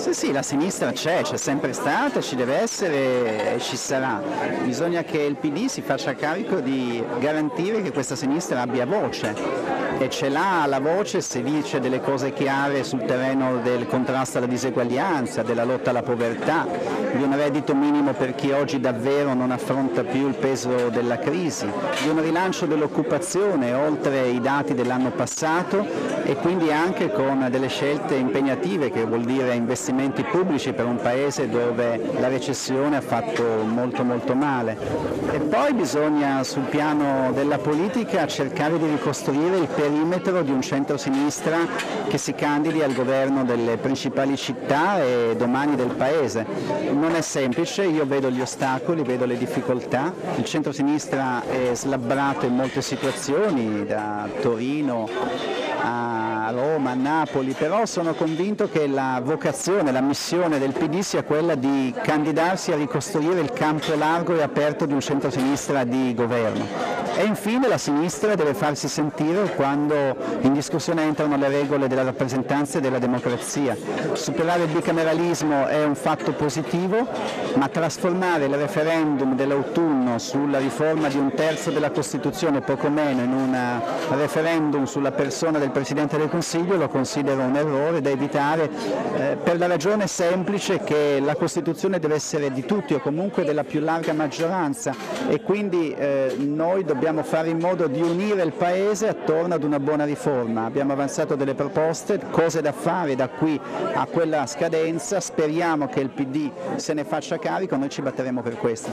Sì, sì, la sinistra c'è, c'è sempre stata, ci deve essere e ci sarà. Bisogna che il PD si faccia carico di garantire che questa sinistra abbia voce e ce l'ha la voce se dice delle cose chiare sul terreno del contrasto alla diseguaglianza, della lotta alla povertà, di un reddito minimo per chi oggi davvero non affronta più il peso della crisi, di un rilancio dell'occupazione oltre i dati dell'anno passato e quindi anche con delle scelte impegnative che vuol dire investimenti pubblici per un paese dove la recessione ha fatto molto molto male. E poi bisogna sul piano della politica cercare di ricostruire il perimetro di un centro-sinistra che si candidi al governo delle principali città e domani del Paese. Non è semplice, io vedo gli ostacoli, vedo le difficoltà, il centro-sinistra è slabbrato in molte situazioni, da Torino a Roma, a Napoli, però sono convinto che la vocazione, la missione del PD sia quella di candidarsi a ricostruire il campo largo e aperto di un centro-sinistra di governo. E infine la sinistra deve farsi sentire quando in discussione entrano le regole della rappresentanza e della democrazia. Superare il bicameralismo è un fatto positivo, ma trasformare il referendum dell'autunno sulla riforma di un terzo della Costituzione, poco meno, in un referendum sulla persona del Presidente del Consiglio lo considero un errore da evitare eh, per la ragione semplice che la Costituzione deve essere di tutti o comunque della più larga maggioranza e quindi eh, noi dobbiamo fare in modo di unire il Paese attorno ad una buona riforma. Abbiamo avanzato delle proposte, cose da fare da qui a quella scadenza, speriamo che il PD se ne faccia carico, noi ci batteremo per questo.